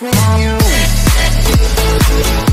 lost me. in you